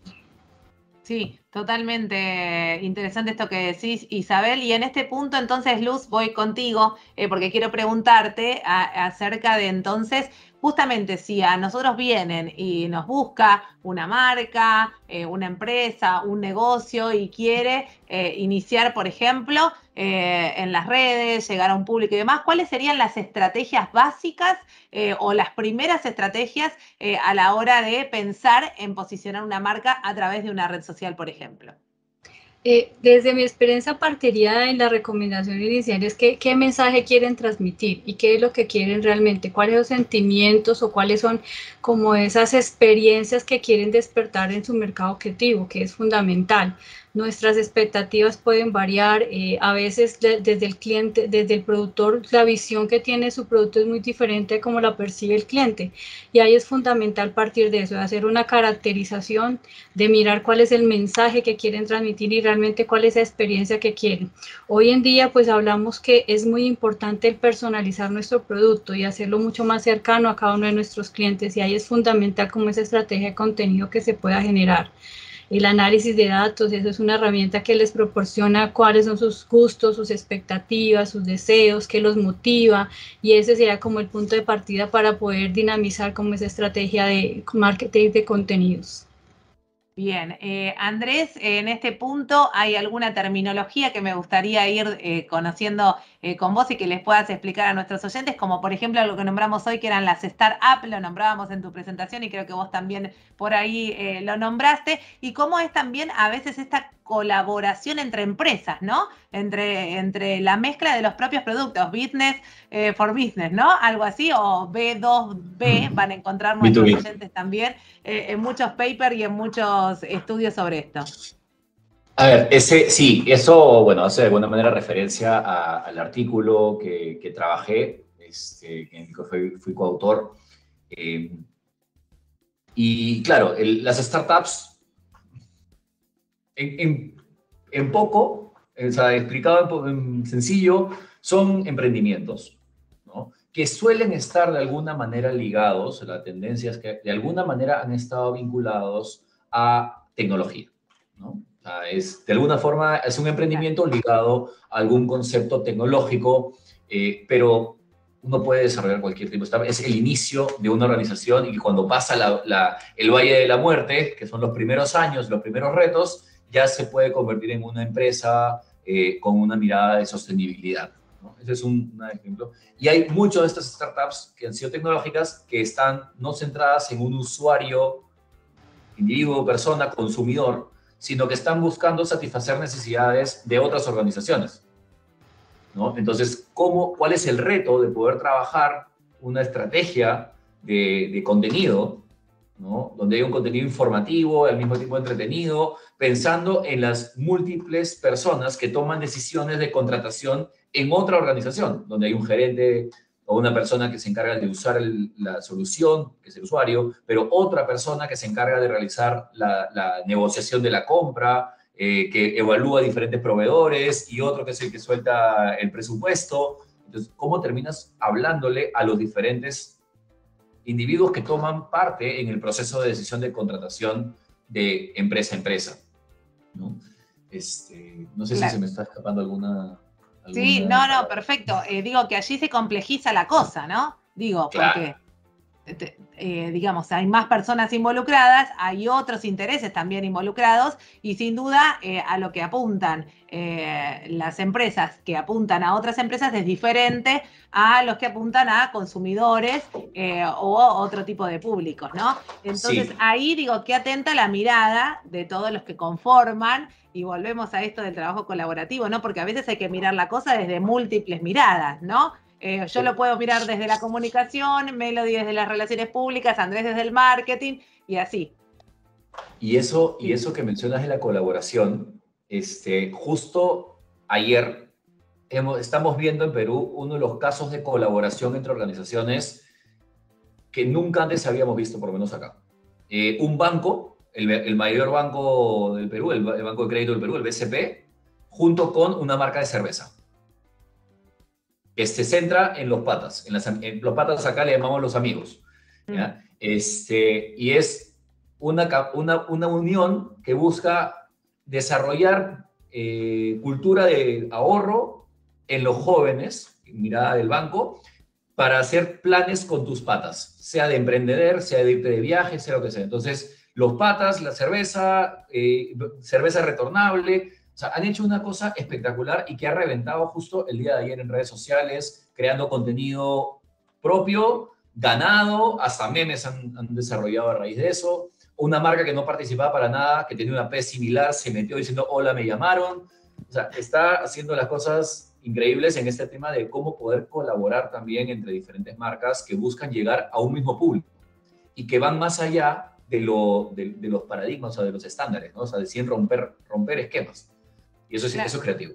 Sí, totalmente interesante esto que decís, Isabel. Y en este punto, entonces, Luz, voy contigo, eh, porque quiero preguntarte acerca de entonces justamente si a nosotros vienen y nos busca una marca, eh, una empresa, un negocio y quiere eh, iniciar, por ejemplo, eh, en las redes, llegar a un público y demás, ¿cuáles serían las estrategias básicas o las primeras estrategias a la hora de pensar en posicionar una marca a través de una red social, por ejemplo? Eh, desde mi experiencia partiría en la recomendación inicial es que qué mensaje quieren transmitir y qué es lo que quieren realmente, cuáles son los sentimientos o cuáles son como esas experiencias que quieren despertar en su mercado objetivo, que es fundamental nuestras expectativas pueden variar, eh, a veces desde el cliente, desde el productor, la visión que tiene su producto es muy diferente a como la percibe el cliente. Y ahí es fundamental partir de eso, de hacer una caracterización, de mirar cuál es el mensaje que quieren transmitir y realmente cuál es la experiencia que quieren. Hoy en día pues hablamos que es muy importante el personalizar nuestro producto y hacerlo mucho más cercano a cada uno de nuestros clientes y ahí es fundamental como esa estrategia de contenido que se pueda generar el análisis de datos, eso es una herramienta que les proporciona cuáles son sus gustos, sus expectativas, sus deseos, qué los motiva y ese sería como el punto de partida para poder dinamizar como esa estrategia de marketing de contenidos. Bien, eh, Andrés, en este punto hay alguna terminología que me gustaría ir eh, conociendo eh, con vos y que les puedas explicar a nuestros oyentes, como por ejemplo lo que nombramos hoy, que eran las startups, lo nombrábamos en tu presentación y creo que vos también por ahí lo nombraste, y cómo es también a veces esta colaboración entre empresas, ¿no? Entre, entre la mezcla de los propios productos, business for business, ¿no? Algo así, o B2B, van a encontrar nuestros oyentes también en muchos papers y en muchos estudios sobre esto. A ver, ese, sí, eso, bueno, hace de alguna manera referencia al artículo que, que trabajé, este, en el que fui, coautor. Eh, y claro, las startups, en, en, poco, o sea, explicado en, sencillo, son emprendimientos, ¿no? que suelen estar de alguna manera ligados, la tendencia es que de alguna manera han estado vinculados a tecnología, ¿no? es, de alguna forma es un emprendimiento ligado a algún concepto tecnológico, eh, pero uno puede desarrollar cualquier tipo. Es el inicio de una organización y cuando pasa el Valle de la Muerte, que son los primeros años, los primeros retos, ya se puede convertir en una empresa eh, con una mirada de sostenibilidad. Ese es un, un, ejemplo. Y hay muchas de estas startups que han sido tecnológicas que están no centradas en un usuario, individuo, persona, consumidor, sino que están buscando satisfacer necesidades de otras organizaciones. ¿no? Entonces, ¿cómo, ¿cuál es el reto de poder trabajar una estrategia de, contenido, ¿no? donde hay un contenido informativo, al mismo tiempo entretenido, pensando en las múltiples personas que toman decisiones de contratación en otra organización, donde hay un gerente o una persona que se encarga de usar la solución, que es el usuario, pero otra persona que se encarga de realizar la, negociación de la compra, eh, que evalúa diferentes proveedores y otro que es el que suelta el presupuesto. Entonces, ¿cómo terminas hablándole a los diferentes individuos que toman parte en el proceso de decisión de contratación de empresa a empresa? ¿No? Este, no sé si se me está escapando alguna... Sí, no, no, perfecto. Eh, digo que allí se complejiza la cosa, ¿no? Digo, porque, eh, digamos, hay más personas involucradas, hay otros intereses también involucrados y sin duda eh, a lo que apuntan las empresas que apuntan a otras empresas es diferente a los que apuntan a consumidores o otro tipo de públicos, ¿no? Entonces ahí digo que atenta la mirada de todos los que conforman y volvemos a esto del trabajo colaborativo, ¿no? Porque a veces hay que mirar la cosa desde múltiples miradas, ¿no? Eh, yo lo puedo mirar desde la comunicación, Melody desde las relaciones públicas, Andrés desde el marketing y así. Y eso, y eso que mencionas de la colaboración, este, justo ayer hemos, estamos viendo en Perú uno de los casos de colaboración entre organizaciones que nunca antes habíamos visto, por lo menos acá. Eh, un banco el, mayor banco del Perú, el, Banco de Crédito del Perú, el BCP, junto con una marca de cerveza se centra en los patas. En, los patas acá le llamamos los amigos. Mm. Este, y es una, una, una, unión que busca desarrollar eh, cultura de ahorro en los jóvenes, mirada del banco, para hacer planes con tus patas, sea de emprender, sea de irte de viaje, sea lo que sea. Entonces, los patas, la cerveza, eh, cerveza retornable, sea, han hecho una cosa espectacular y que ha reventado justo el día de ayer en redes sociales, creando contenido propio, ganado, hasta memes han, desarrollado a raíz de eso. Una marca que no participaba para nada, que tenía una P similar, se metió diciendo, hola, me llamaron. O sea, está haciendo las cosas increíbles en este tema de cómo poder colaborar también entre diferentes marcas que buscan llegar a un mismo público y que van más allá de, lo, de, los paradigmas o de los estándares, ¿no? o sea, de romper, romper esquemas. Y eso es, eso es creativo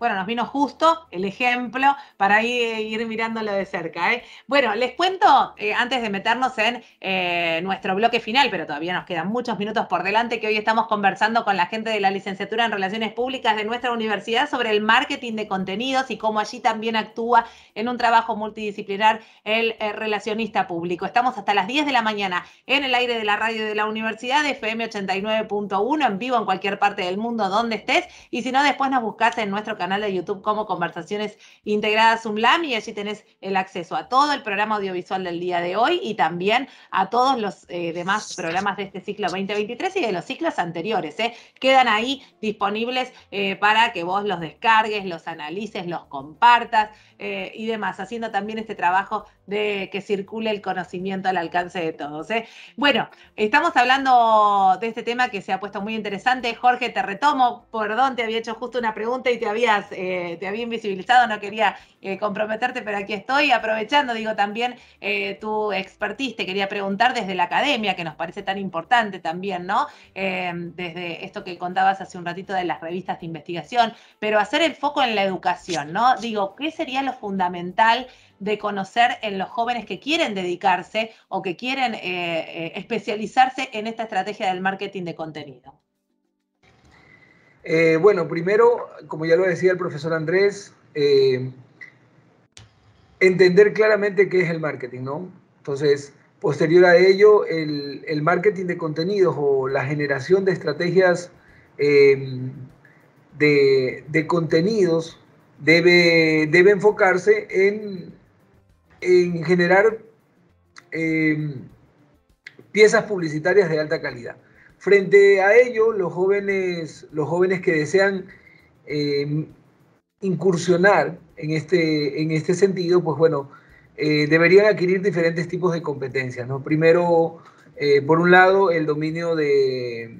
bueno, nos vino justo el ejemplo para ir, mirándolo de cerca. ¿eh? Bueno, les cuento, eh, antes de meternos en eh, nuestro bloque final, pero todavía nos quedan muchos minutos por delante, que hoy estamos conversando con la gente de la licenciatura en Relaciones Públicas de nuestra universidad sobre el marketing de contenidos y cómo allí también actúa en un trabajo multidisciplinar el relacionista público. Estamos hasta las 10 de la mañana en el aire de la radio de la universidad, FM 89.1, en vivo en cualquier parte del mundo donde estés, y si no, después nos buscas en nuestro canal de YouTube como Conversaciones Integradas UMLAM y allí tenés el acceso a todo el programa audiovisual del día de hoy y también a todos los eh, demás programas de este ciclo 2023 y de los ciclos anteriores. ¿eh? Quedan ahí disponibles eh, para que vos los descargues, los analices, los compartas y demás, haciendo también este trabajo de que circule el conocimiento al alcance de todos. Bueno, estamos hablando de este tema que se ha puesto muy interesante. Jorge, te retomo, perdón, te había hecho justo una pregunta y te había eh, te había invisibilizado, no quería eh, comprometerte, pero aquí estoy aprovechando, digo, también eh, tu expertise, te quería preguntar desde la academia, que nos parece tan importante también, ¿no? desde esto que contabas hace un ratito de las revistas de investigación, pero hacer el foco en la educación, ¿no? Digo, ¿qué sería lo fundamental? de conocer en los jóvenes que quieren dedicarse o que quieren especializarse en esta estrategia del marketing de contenido? Eh, bueno, primero, como ya lo decía el profesor Andrés, eh, entender claramente qué es el marketing, ¿no? Entonces, posterior a ello, el, marketing de contenidos o la generación de estrategias de, contenidos debe, debe enfocarse en, en generar em, piezas publicitarias de alta calidad. Frente a ello, los jóvenes, los jóvenes que desean eh, incursionar en este, en este sentido, pues bueno, eh, deberían adquirir diferentes tipos de competencias. ¿no? Primero, eh, por un lado, el dominio de,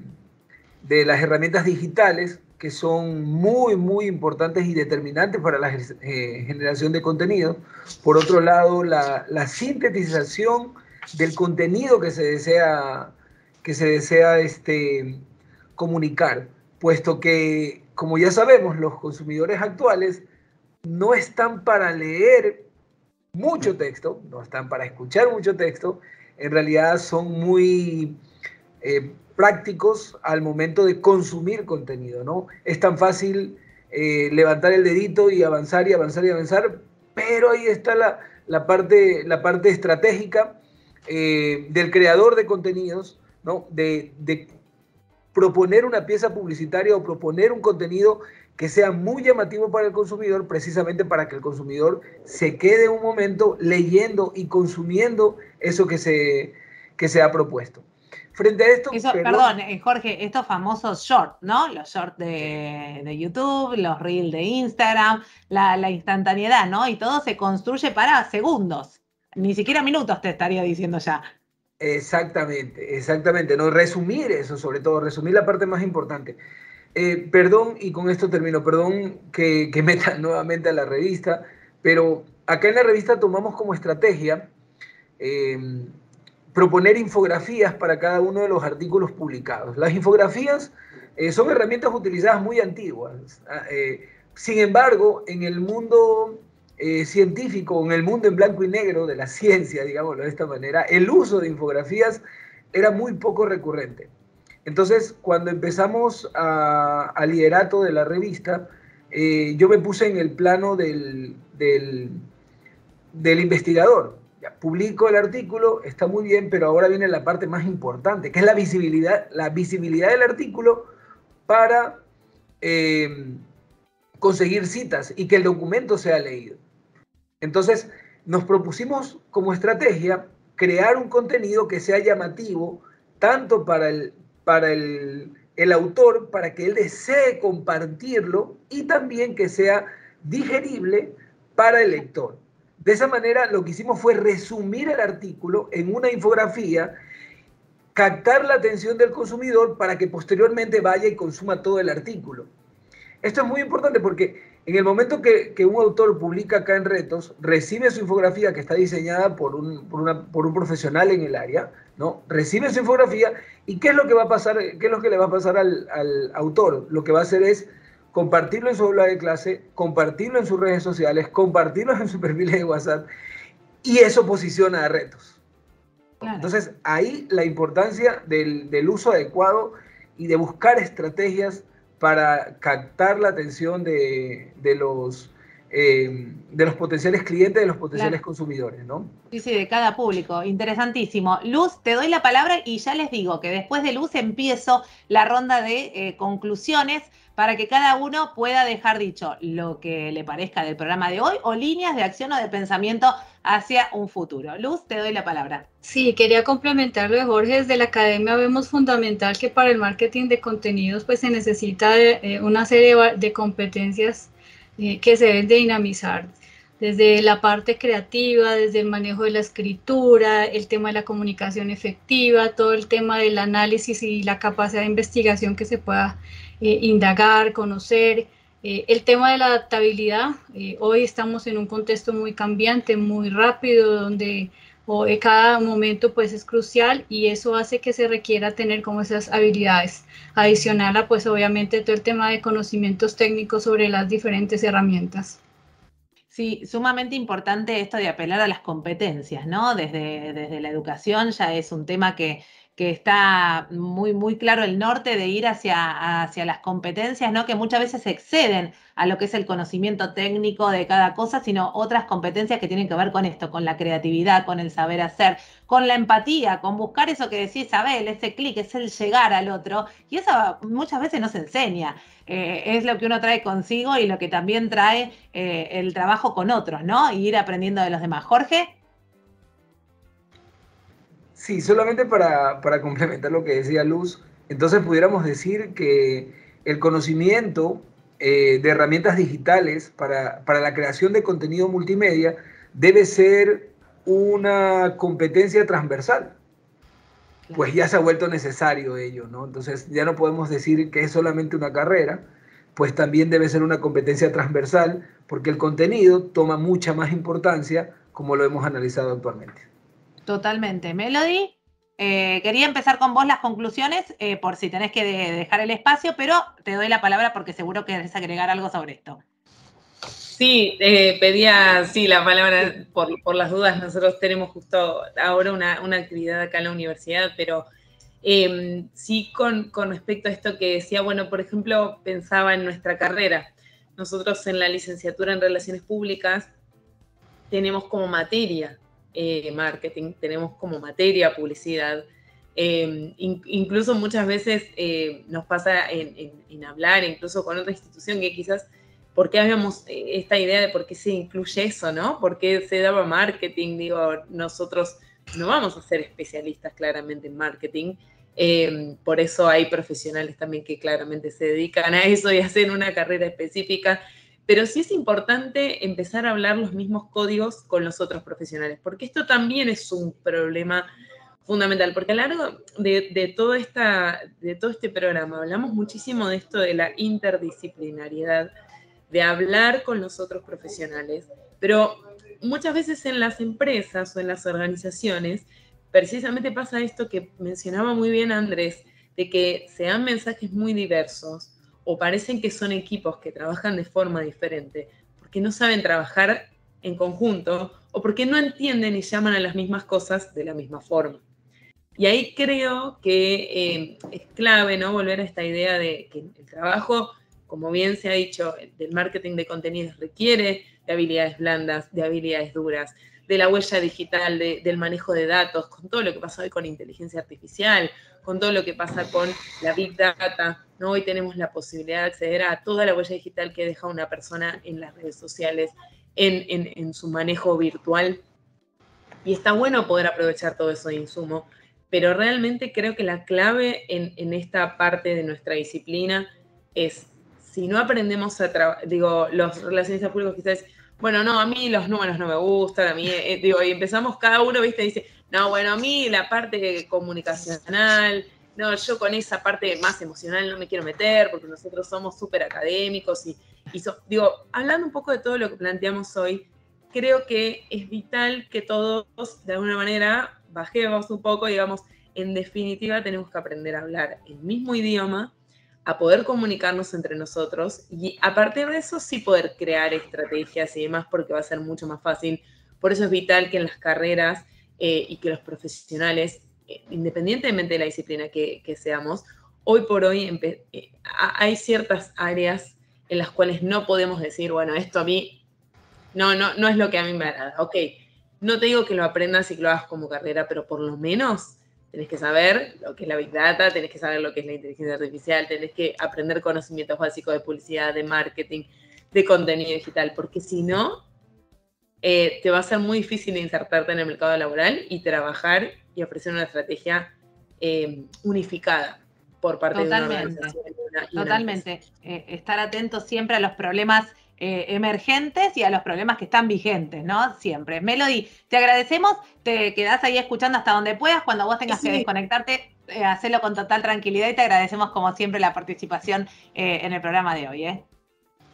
de, las herramientas digitales, que son muy, muy importantes y determinantes para la generación de contenido. Por otro lado, la, la sintetización del contenido que se desea que se desea este, comunicar, puesto que, como ya sabemos, los consumidores actuales no están para leer mucho texto, no están para escuchar mucho texto, en realidad son muy eh, prácticos al momento de consumir contenido, ¿no? Es tan fácil eh, levantar el dedito y avanzar y avanzar y avanzar, pero ahí está la, parte, la parte estratégica eh, del creador de contenidos ¿no? De, proponer una pieza publicitaria o proponer un contenido que sea muy llamativo para el consumidor, precisamente para que el consumidor se quede un momento leyendo y consumiendo eso que se, que se ha propuesto. Frente a esto... perdón, eh, Jorge, estos famosos shorts, ¿no? Los shorts de, YouTube, los reels de Instagram, la, la instantaneidad, ¿no? Y todo se construye para segundos, ni siquiera minutos te estaría diciendo ya. Exactamente, exactamente. No, resumir eso, sobre todo, resumir la parte más importante. Eh, perdón, y con esto termino, perdón que, que meta nuevamente a la revista, pero acá en la revista tomamos como estrategia em, proponer infografías para cada uno de los artículos publicados. Las infografías eh, son herramientas utilizadas muy antiguas. Ah, eh, sin embargo, en el mundo eh, científico, en el mundo en blanco y negro de la ciencia, digámoslo de esta manera, el uso de infografías era muy poco recurrente. Entonces, cuando empezamos a, liderato de la revista, yo me puse en el plano del, del, investigador. Publico el artículo, está muy bien, pero ahora viene la parte más importante, que es la visibilidad, la visibilidad del artículo para eh, conseguir citas y que el documento sea leído. Entonces, nos propusimos como estrategia crear un contenido que sea llamativo tanto para el, para el, autor, para que él desee compartirlo y también que sea digerible para el lector. De esa manera lo que hicimos fue resumir el artículo en una infografía, captar la atención del consumidor para que posteriormente vaya y consuma todo el artículo. Esto es muy importante porque en el momento que, un autor publica acá en Retos, recibe su infografía que está diseñada por un, por, un profesional en el área, ¿no? Recibe su infografía y ¿qué es lo que va a pasar? ¿Qué es lo que le va a pasar al, autor? Lo que va a hacer es compartirlo en su aula de clase, compartirlo en sus redes sociales, compartirlo en su perfil de WhatsApp y eso posiciona a Retos. Entonces, ahí la importancia del, del uso adecuado y de buscar estrategias para captar la atención de, los, eh, de los potenciales clientes, de los potenciales consumidores, ¿no? Sí, sí, de cada público. Interesantísimo. Luz, te doy la palabra y ya les digo que después de Luz empiezo la ronda de eh, conclusiones para que cada uno pueda dejar dicho lo que le parezca del programa de hoy o líneas de acción o de pensamiento hacia un futuro. Luz, te doy la palabra. Sí, quería complementar lo de Jorge. Desde la academia vemos fundamental que para el marketing de contenidos pues se necesita eh, una serie de competencias eh, que se deben de dinamizar desde la parte creativa, desde el manejo de la escritura, el tema de la comunicación efectiva, todo el tema del análisis y la capacidad de investigación que se pueda eh, indagar, conocer, eh, el tema de la adaptabilidad. Eh, hoy estamos en un contexto muy cambiante, muy rápido, donde cada momento pues es crucial y eso hace que se requiera tener como esas habilidades. Adicional a pues obviamente todo el tema de conocimientos técnicos sobre las diferentes herramientas. Sí, sumamente importante esto de apelar a las competencias, ¿no? Desde, desde la educación ya es un tema que, que está muy, muy claro el norte de ir hacia, hacia las competencias, ¿no? Que muchas veces exceden a lo que es el conocimiento técnico de cada cosa, sino otras competencias que tienen que ver con esto, con la creatividad, con el saber hacer, con la empatía, con buscar eso que decís, Abel, ese clic, es el llegar al otro, y eso muchas veces no se enseña. Eh, es lo que uno trae consigo y lo que también trae eh, el trabajo con otros, ¿no? Y ir aprendiendo de los demás. Jorge. Sí, solamente para, complementar lo que decía Luz, entonces pudiéramos decir que el conocimiento eh, de herramientas digitales para, la creación de contenido multimedia debe ser una competencia transversal. Pues ya se ha vuelto necesario ello, ¿no? Entonces ya no podemos decir que es solamente una carrera, pues también debe ser una competencia transversal, porque el contenido toma mucha más importancia como lo hemos analizado actualmente. Totalmente. Melody, eh, quería empezar con vos las conclusiones, eh, por si tenés que dejar el espacio, pero te doy la palabra porque seguro que querés agregar algo sobre esto. Sí, eh, pedía sí, la palabra por, las dudas. Nosotros tenemos justo ahora una, actividad acá en la universidad, pero em, sí con, con respecto a esto que decía, bueno, por ejemplo, pensaba en nuestra carrera. Nosotros en la licenciatura en Relaciones Públicas tenemos como materia eh, marketing, tenemos como materia publicidad. Eh, incluso muchas veces eh, nos pasa en, hablar, incluso con otra institución, que quizás, ¿por qué habíamos esta idea de por qué se incluye eso, no? ¿Por qué se daba marketing? Digo, nosotros no vamos a ser especialistas claramente en marketing. por eso hay profesionales también que claramente se dedican a eso y hacen una carrera específica pero sí es importante empezar a hablar los mismos códigos con los otros profesionales, porque esto también es un problema fundamental, porque a lo largo de, todo todo este programa hablamos muchísimo de esto de la interdisciplinariedad, de hablar con los otros profesionales, pero muchas veces en las empresas o en las organizaciones, precisamente pasa esto que mencionaba muy bien Andrés, de que se dan mensajes muy diversos, o parecen que son equipos que trabajan de forma diferente, porque no saben trabajar en conjunto o porque no entienden y llaman a las mismas cosas de la misma forma. Y ahí creo que eh, es clave, ¿no? Volver a esta idea de que el trabajo, como bien se ha dicho, del marketing de contenidos requiere de habilidades blandas, de habilidades duras, de la huella digital, del manejo de datos, con todo lo que pasa hoy con inteligencia artificial, con todo lo que pasa con la Big Data. ¿no? Hoy tenemos la posibilidad de acceder a toda la huella digital que deja una persona en las redes sociales, en, su manejo virtual. Y está bueno poder aprovechar todo eso de insumo, pero realmente creo que la clave en, esta parte de nuestra disciplina es, si no aprendemos a trabajar, digo, los relacionistas públicos quizás, bueno, no, a mí los números no me gustan, a mí, eh, digo, y empezamos cada uno, viste, dice, no, bueno, a mí la parte comunicacional, no, yo con esa parte más emocional no me quiero meter porque nosotros somos súper académicos y, digo, hablando un poco de todo lo que planteamos hoy, creo que es vital que todos de alguna manera bajemos un poco, digamos, en definitiva tenemos que aprender a hablar el mismo idioma, a poder comunicarnos entre nosotros y a partir de eso sí poder crear estrategias y demás porque va a ser mucho más fácil. Por eso es vital que en las carreras eh, y que los profesionales, eh, independientemente de la disciplina que, seamos, hoy por hoy eh, hay ciertas áreas en las cuales no podemos decir, bueno, esto a mí no, no, no es lo que a mí me agrada. Ok, no te digo que lo aprendas y que lo hagas como carrera, pero por lo menos tenés que saber lo que es la Big Data, tenés que saber lo que es la inteligencia artificial, tenés que aprender conocimientos básicos de publicidad, de marketing, de contenido digital, porque si no, eh, te va a ser muy difícil insertarte en el mercado laboral y trabajar y ofrecer una estrategia eh, unificada por parte de una organización. totalmente. Eh, estar atentos siempre a los problemas emergentes y a los problemas que están vigentes, ¿no? Siempre. Melody, te agradecemos, te quedás ahí escuchando hasta donde puedas, cuando vos tengas que desconectarte, hacelo con total tranquilidad y te agradecemos como siempre la participación en el programa de hoy. ¿eh?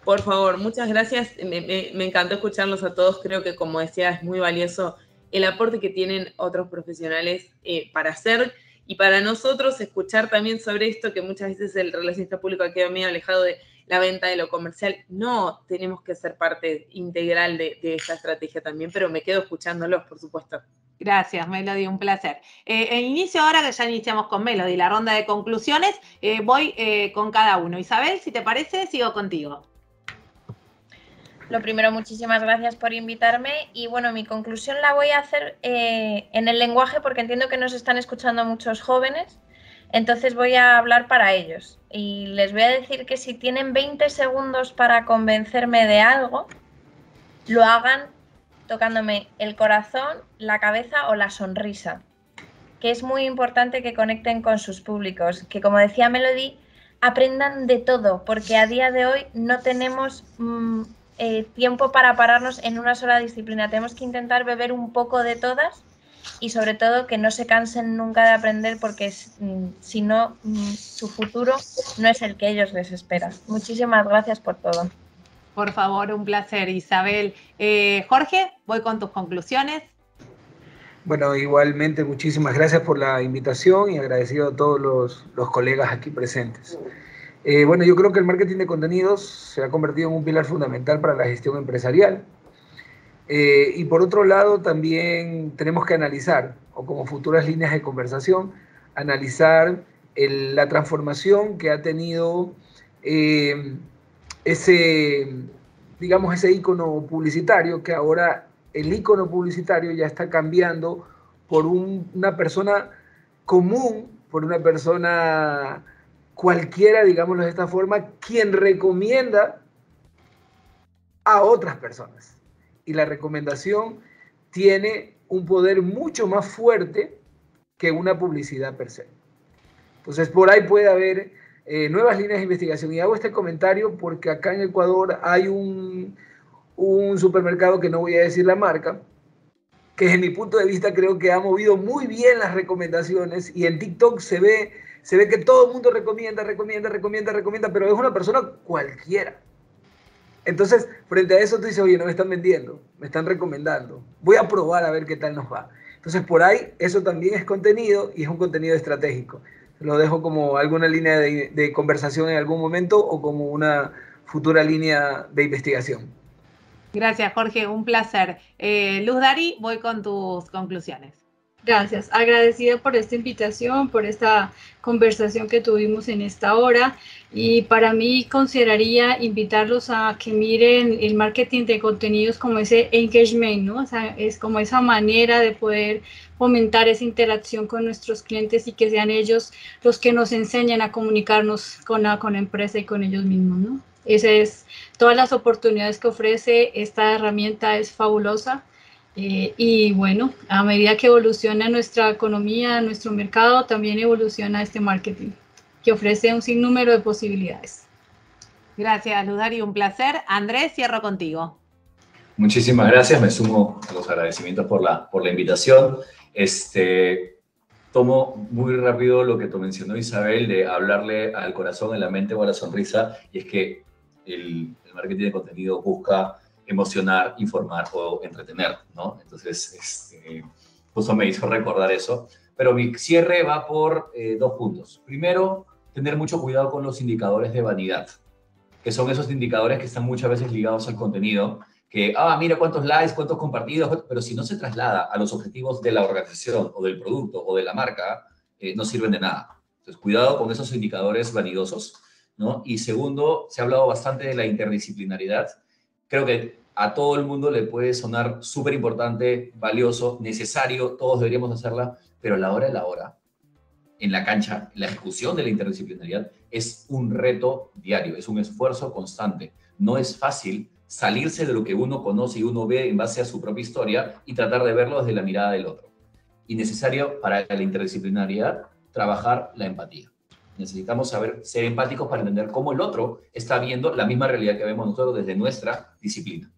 Por favor, muchas gracias. Me, encantó escucharlos a todos. Creo que, como decía, es muy valioso el aporte que tienen otros profesionales eh, para hacer y para nosotros escuchar también sobre esto, que muchas veces el relacionista público ha quedado medio alejado de la venta de lo comercial. No, tenemos que ser parte integral de, esta estrategia también, pero me quedo escuchándolos, por supuesto. Gracias, Melody, un placer. Eh, inicio ahora que ya iniciamos con Melody la ronda de conclusiones. Eh, voy con cada uno. Isabel, si te parece, sigo contigo. Lo primero, muchísimas gracias por invitarme y bueno, mi conclusión la voy a hacer eh, en el lenguaje porque entiendo que nos están escuchando muchos jóvenes, entonces voy a hablar para ellos y les voy a decir que si tienen 20 segundos para convencerme de algo, lo hagan tocándome el corazón, la cabeza o la sonrisa, que es muy importante que conecten con sus públicos, que como decía Melody, aprendan de todo, porque a día de hoy no tenemos... Mm, eh, tiempo para pararnos en una sola disciplina. Tenemos que intentar beber un poco de todas y sobre todo que no se cansen nunca de aprender porque mm, si no, mm, su futuro no es el que ellos les esperan. Muchísimas gracias por todo. Por favor, un placer, Isabel. Eh, Jorge, voy con tus conclusiones. Bueno, igualmente muchísimas gracias por la invitación y agradecido a todos los, los colegas aquí presentes. Eh, bueno, yo creo que el marketing de contenidos se ha convertido en un pilar fundamental para la gestión empresarial. Eh, y por otro lado, también tenemos que analizar, o como futuras líneas de conversación, analizar la transformación que ha tenido eh, ese, digamos, ese icono publicitario, que ahora el icono publicitario ya está cambiando por una persona común, por una persona cualquiera, digámoslo de esta forma, quien recomienda a otras personas. Y la recomendación tiene un poder mucho más fuerte que una publicidad per se. Entonces, por ahí puede haber eh, nuevas líneas de investigación. Y hago este comentario porque acá en Ecuador hay un, un supermercado que no voy a decir la marca, que desde mi punto de vista creo que ha movido muy bien las recomendaciones y en TikTok se ve se ve que todo el mundo recomienda, recomienda, recomienda, recomienda, pero es una persona cualquiera. Entonces, frente a eso tú dices, oye, no me están vendiendo, me están recomendando. Voy a probar a ver qué tal nos va. Entonces, por ahí, eso también es contenido y es un contenido estratégico. Lo dejo como alguna línea de, conversación en algún momento o como una futura línea de investigación. Gracias, Jorge, un placer. Eh, Luz Dari, voy con tus conclusiones. Gracias, agradecida por esta invitación, por esta conversación que tuvimos en esta hora y para mí consideraría invitarlos a que miren el marketing de contenidos como ese engagement, ¿no? O sea, es como esa manera de poder fomentar esa interacción con nuestros clientes y que sean ellos los que nos enseñen a comunicarnos con la, con la empresa y con ellos mismos, ¿no? Esa es todas las oportunidades que ofrece esta herramienta es fabulosa eh, y bueno, a medida que evoluciona nuestra economía, nuestro mercado, también evoluciona este marketing, que ofrece un sinnúmero de posibilidades. Gracias, Ludari, un placer. Andrés, cierro contigo. Muchísimas gracias, me sumo a los agradecimientos por la, por la invitación. Este, tomo muy rápido lo que tú mencionó Isabel de hablarle al corazón, a la mente o a la sonrisa, y es que el, el marketing de contenido busca emocionar, informar o entretener, ¿no? Entonces, este, me hizo recordar eso. Pero mi cierre va por eh, dos puntos. Primero, tener mucho cuidado con los indicadores de vanidad, que son esos indicadores que están muchas veces ligados al contenido, que, ah, mira cuántos likes, cuántos compartidos, pero si no se traslada a los objetivos de la organización o del producto o de la marca, eh, no sirven de nada. Entonces, cuidado con esos indicadores vanidosos, ¿no? Y segundo, se ha hablado bastante de la interdisciplinaridad creo que a todo el mundo le puede sonar súper importante, valioso, necesario, todos deberíamos hacerla, pero la hora de la hora, en la cancha, la ejecución de la interdisciplinaridad es un reto diario, es un esfuerzo constante. No es fácil salirse de lo que uno conoce y uno ve en base a su propia historia y tratar de verlo desde la mirada del otro. Y necesario para la interdisciplinariedad trabajar la empatía. Necesitamos saber ser empáticos para entender cómo el otro está viendo la misma realidad que vemos nosotros desde nuestra disciplina.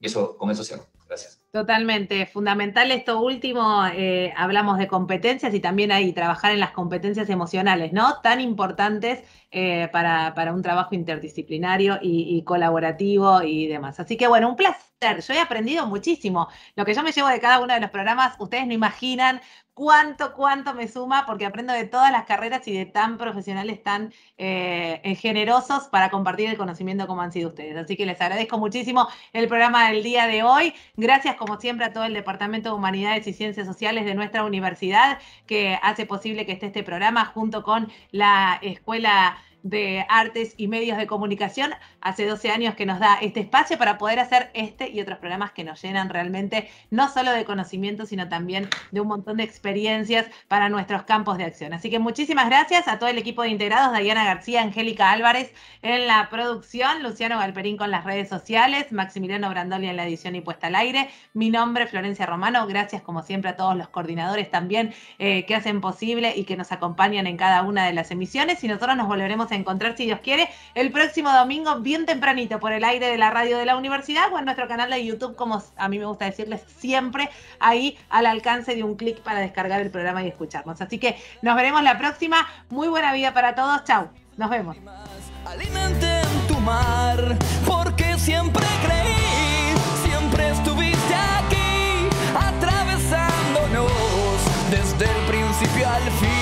Y eso, con eso cierro. Gracias. Totalmente, fundamental esto último, eh, hablamos de competencias y también ahí trabajar en las competencias emocionales, ¿no? Tan importantes eh, para, un trabajo interdisciplinario y, colaborativo y demás. Así que bueno, un placer, yo he aprendido muchísimo. Lo que yo me llevo de cada uno de los programas, ustedes no imaginan cuánto, cuánto me suma, porque aprendo de todas las carreras y de tan profesionales, tan eh, generosos para compartir el conocimiento como han sido ustedes. Así que les agradezco muchísimo el programa del día de hoy. Gracias, como siempre, a todo el Departamento de Humanidades y Ciencias Sociales de nuestra universidad, que hace posible que esté este programa junto con la Escuela de Artes y Medios de Comunicación. Hace 12 años que nos da este espacio para poder hacer este y otros programas que nos llenan realmente no solo de conocimiento, sino también de un montón de experiencias para nuestros campos de acción. Así que muchísimas gracias a todo el equipo de integrados, Diana García, Angélica Álvarez en la producción, Luciano Galperín con las redes sociales, Maximiliano Brandoli en la edición y puesta al aire. Mi nombre, Florencia Romano. Gracias como siempre a todos los coordinadores también eh, que hacen posible y que nos acompañan en cada una de las emisiones y nosotros nos volveremos a encontrar, si Dios quiere, el próximo domingo, bien tempranito, por el aire de la radio de la universidad o en nuestro canal de YouTube, como a mí me gusta decirles siempre, ahí al alcance de un clic para descargar el programa y escucharnos. Así que nos veremos la próxima. Muy buena vida para todos. Chau. Nos vemos. Alimenten tu mar, porque siempre creí, siempre estuviste aquí, atravesándonos desde el principio al fin.